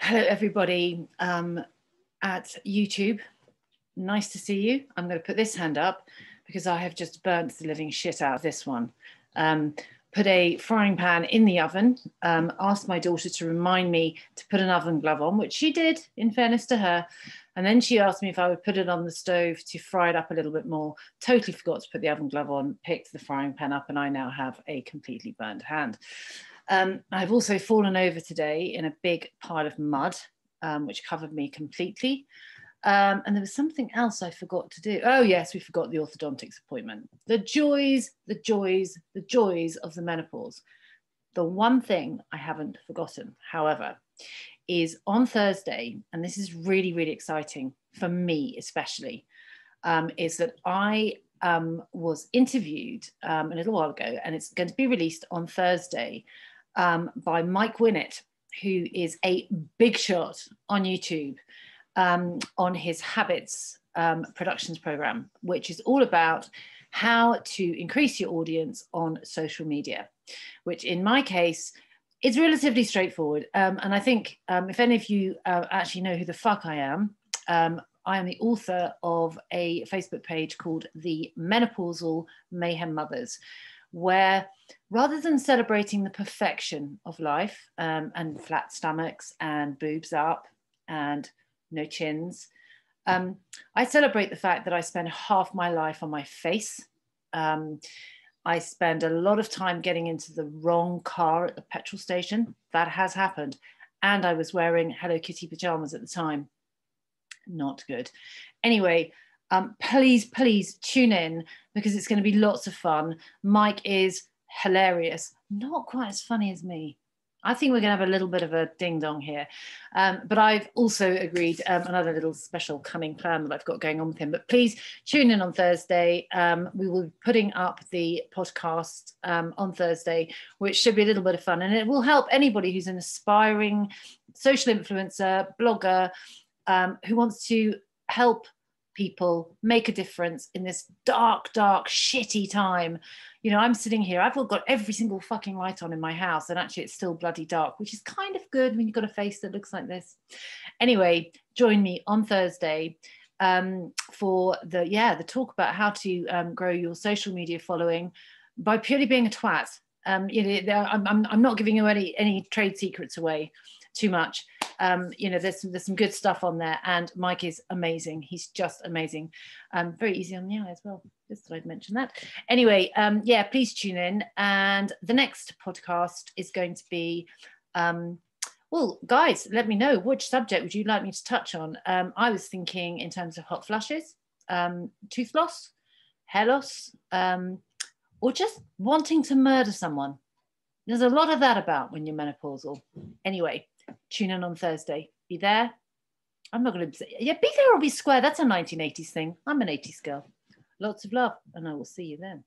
Hello, everybody um, at YouTube. Nice to see you. I'm going to put this hand up because I have just burnt the living shit out of this one. Um, put a frying pan in the oven, um, asked my daughter to remind me to put an oven glove on, which she did, in fairness to her. And then she asked me if I would put it on the stove to fry it up a little bit more. Totally forgot to put the oven glove on, picked the frying pan up, and I now have a completely burned hand. Um, I've also fallen over today in a big pile of mud, um, which covered me completely. Um, and there was something else I forgot to do. Oh, yes, we forgot the orthodontics appointment. The joys, the joys, the joys of the menopause. The one thing I haven't forgotten, however, is on Thursday, and this is really, really exciting for me, especially, um, is that I um, was interviewed um, a little while ago, and it's going to be released on Thursday um, by Mike Winnet, who is a big shot on YouTube um, on his Habitz um, Productions program, which is all about how to increase your audience on social media, which in my case is relatively straightforward. Um, and I think um, if any of you uh, actually know who the fuck I am, um, I am the author of a Facebook page called The Menopausal Mayhem Mothers, where rather than celebrating the perfection of life um, and flat stomachs and boobs up and no chins, um, I celebrate the fact that I spend half my life on my face. Um, I spend a lot of time getting into the wrong car at the petrol station. That has happened. And I was wearing Hello Kitty pajamas at the time. Not good. Anyway, um, please, please tune in because it's going to be lots of fun. Mike is hilarious, not quite as funny as me. I think we're going to have a little bit of a ding dong here. Um, but I've also agreed um, another little special cunning plan that I've got going on with him. But please tune in on Thursday. Um, we will be putting up the podcast um, on Thursday, which should be a little bit of fun. And it will help anybody who's an aspiring social influencer, blogger, um, who wants to help people make a difference in this dark, dark, shitty time. You know, I'm sitting here, I've all got every single fucking light on in my house, and actually it's still bloody dark, which is kind of good when you've got a face that looks like this. Anyway, join me on Thursday um, for the, yeah, the talk about how to um, grow your social media following by purely being a twat. Um, you know, I'm, I'm, I'm not giving you any, any trade secrets away too much um, you know, there's some, there's some good stuff on there, and Mike is amazing. He's just amazing. Um, very easy on the eye as well. Just thought I'd mention that. Anyway, um, yeah, please tune in. And the next podcast is going to be. Um, well, guys, let me know which subject would you like me to touch on. Um, I was thinking in terms of hot flushes, um, tooth loss, hair loss, um, or just wanting to murder someone. There's a lot of that about when you're menopausal. Anyway, tune in on Thursday. Be there. I'm not going to say, yeah, be there or be square. That's a 1980s thing. I'm an 80s girl. Lots of love, and I will see you then.